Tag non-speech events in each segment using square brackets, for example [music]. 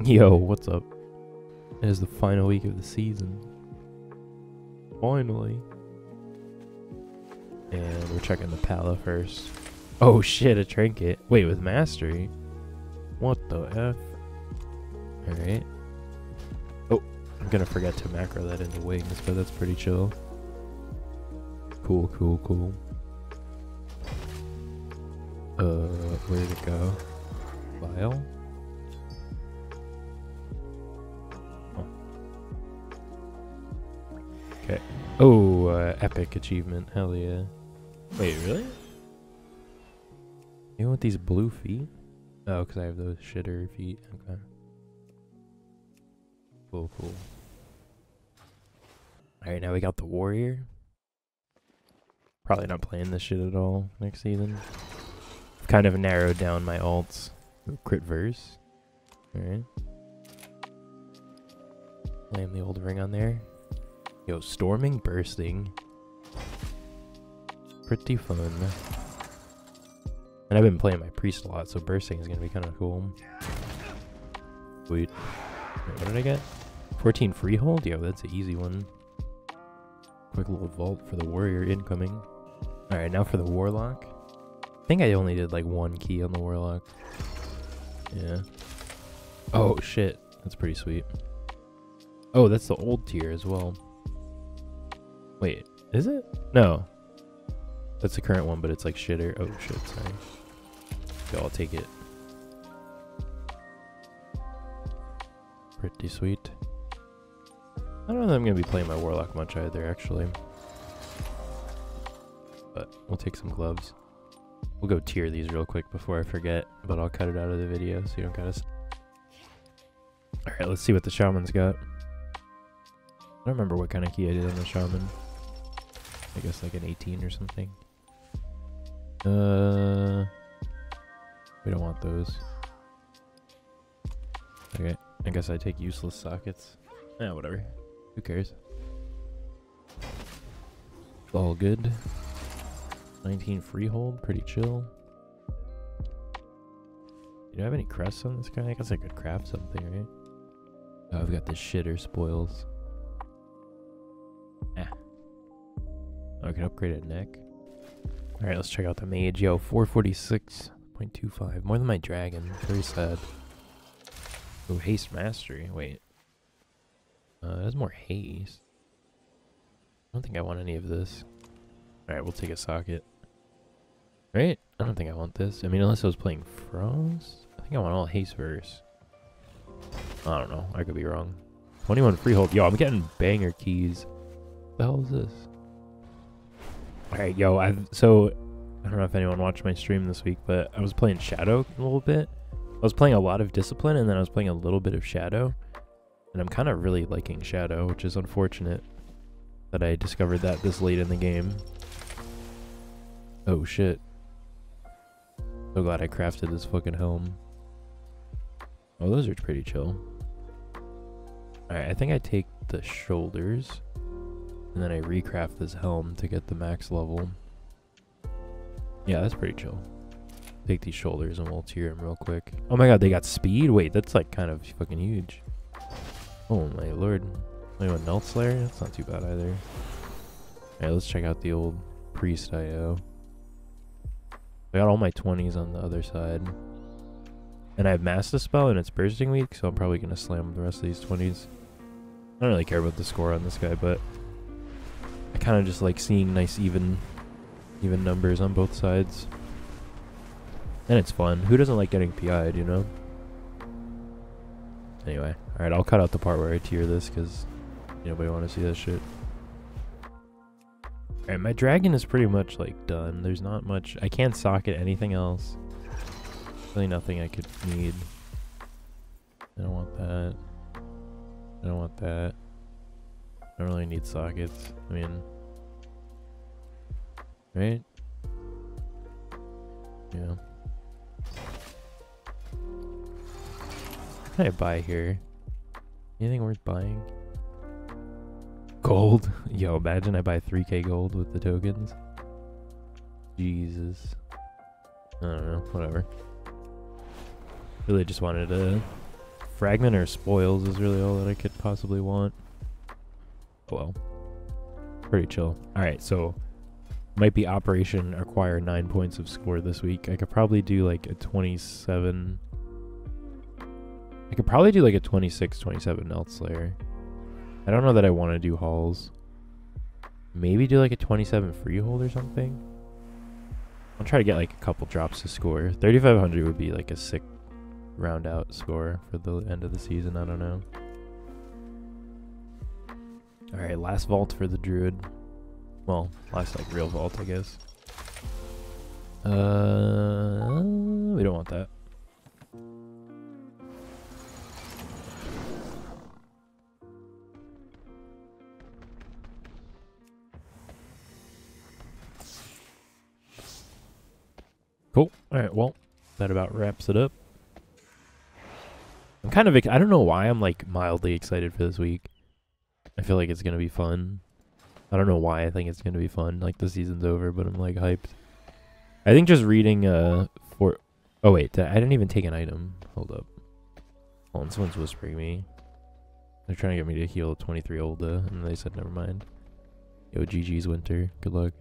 [laughs] Yo, what's up? It is the final week of the season. Finally. And we're checking the Pala first. Oh shit, a trinket. Wait, with mastery? What the F? Alright. Oh, I'm gonna forget to macro that into wings, but that's pretty chill. Cool, cool, cool. Uh, where did it go? File? Oh, uh, epic achievement. Hell yeah. Wait, really? You want these blue feet? Oh, because I have those shitter feet. Okay. Cool, cool. Alright, now we got the warrior. Probably not playing this shit at all next season. I've kind of narrowed down my alts. Crit verse. Alright. Slam the old ring on there. Yo, storming, bursting. Pretty fun. And I've been playing my priest a lot, so bursting is gonna be kind of cool. Wait, what did I get? 14 freehold? Yo, that's an easy one. Quick little vault for the warrior incoming. Alright, now for the warlock. I think I only did like one key on the warlock. Yeah. Oh shit. That's pretty sweet. Oh, that's the old tier as well. Wait, is it? No. That's the current one, but it's like shitter. Oh shit, sorry. Yo, I'll take it. Pretty sweet. I don't know that I'm gonna be playing my warlock much either, actually. But we'll take some gloves. We'll go tier these real quick before I forget, but I'll cut it out of the video so you don't gotta. Alright, let's see what the shaman's got. I don't remember what kind of key I did on the shaman. I guess like an 18 or something. Uh, we don't want those. Okay, I guess I take useless sockets. Yeah, whatever. Who cares? All good. 19 freehold, pretty chill. Do you have any crests on this guy? I guess I could craft something, right? Oh, I've got the shitter spoils. Ah. I can upgrade a neck. Alright, let's check out the mage. Yo, 446.25. More than my dragon. Very sad. Oh, haste mastery. Wait. Uh, it has more haste. I don't think I want any of this. Alright, we'll take a socket. Right? I don't think I want this. I mean, unless I was playing Frost? I think I want all haste first. I don't know. I could be wrong. 21 freehold. Yo, I'm getting banger keys. What the hell is this? Alright, yo, I've so I don't know if anyone watched my stream this week, but I was playing Shadow a little bit. I was playing a lot of Discipline and then I was playing a little bit of Shadow. And I'm kind of really liking Shadow, which is unfortunate that I discovered that this late in the game. Oh shit. So glad I crafted this fucking helm. Oh, those are pretty chill. Alright, I think I take the shoulders. And then I recraft this helm to get the max level. Yeah, that's pretty chill. Take these shoulders and we'll tier them real quick. Oh my god, they got speed? Wait, that's like kind of fucking huge. Oh my lord. Anyone Melt Slayer? That's not too bad either. Alright, let's check out the old Priest IO. I got all my 20s on the other side. And I have Mass Dispel and it's Bursting Week, so I'm probably going to slam the rest of these 20s. I don't really care about the score on this guy, but kind of just like seeing nice even even numbers on both sides. And it's fun. Who doesn't like getting PI'd, you know? Anyway, alright, I'll cut out the part where I tier this because nobody want to see that shit. Alright, my dragon is pretty much like done. There's not much. I can't socket anything else. Really nothing I could need. I don't want that. I don't want that. I don't really need sockets. I mean, right? Yeah. What can I buy here? Anything worth buying? Gold. [laughs] Yo, imagine I buy 3k gold with the tokens. Jesus. I don't know, whatever. Really just wanted to Fragment or spoils is really all that I could possibly want. Oh well. Pretty chill. Alright, so might be Operation acquire 9 points of score this week. I could probably do like a 27... I could probably do like a 26, 27 Elfslayer. I don't know that I want to do Halls. Maybe do like a 27 freehold or something. I'll try to get like a couple drops to score. 3,500 would be like a sick round out score for the end of the season. I don't know. All right, last vault for the druid. Well, last like real vault, I guess. Uh, we don't want that. Cool. All right. Well, that about wraps it up. I'm kind of. I don't know why I'm like mildly excited for this week. I feel like it's gonna be fun. I don't know why I think it's gonna be fun. Like the season's over, but I'm like hyped. I think just reading uh for. Oh wait, I didn't even take an item. Hold up. On, someone's whispering me. They're trying to get me to heal 23 Olda, and they said never mind. Yo, GG's Winter. Good luck.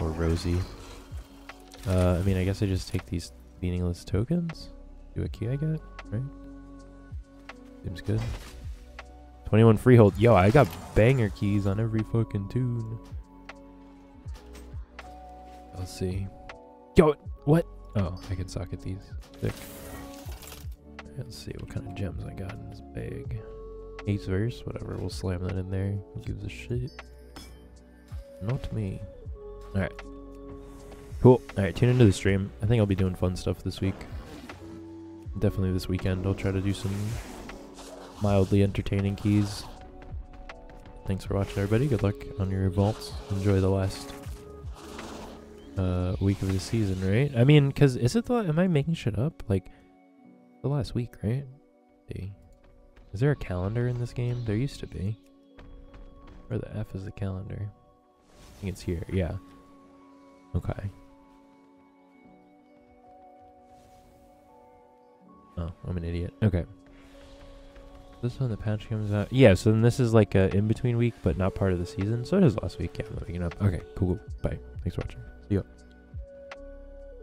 Or Rosie. Uh, I mean, I guess I just take these meaningless tokens. Do a key I get, right? Seems good. 21 freehold. Yo, I got banger keys on every fucking tune. Let's see. Yo, what? Oh, I can socket these. Sick. Let's see what kind of gems I got in this bag. Ace verse, whatever. We'll slam that in there. Who gives a shit? Not me. Alright. Cool. Alright, tune into the stream. I think I'll be doing fun stuff this week. Definitely this weekend. I'll try to do some mildly entertaining keys. Thanks for watching, everybody. Good luck on your vaults. Enjoy the last uh, week of the season, right? I mean, because is it the... Am I making shit up? Like, the last week, right? Is there a calendar in this game? There used to be. Where the F is the calendar? I think it's here. Yeah. Okay. Oh, I'm an idiot. Okay. This one, the patch comes out. Yeah, so then this is like a in-between week, but not part of the season. So it is last week. Yeah, I'm looking up. Okay, cool. Bye. Thanks for watching.